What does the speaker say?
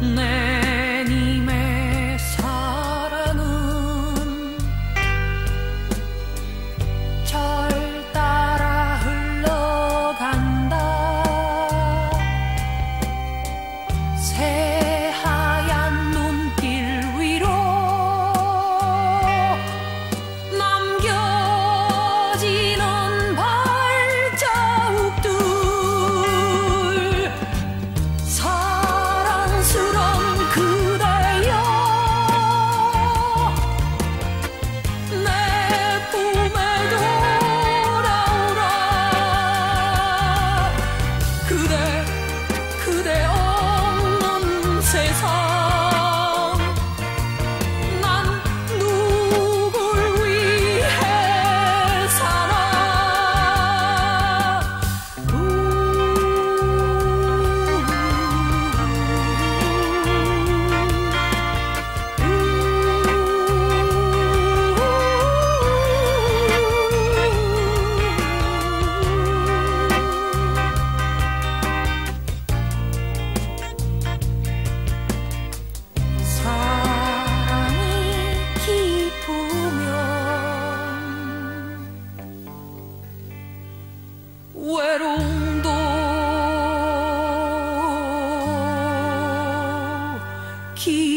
Never key.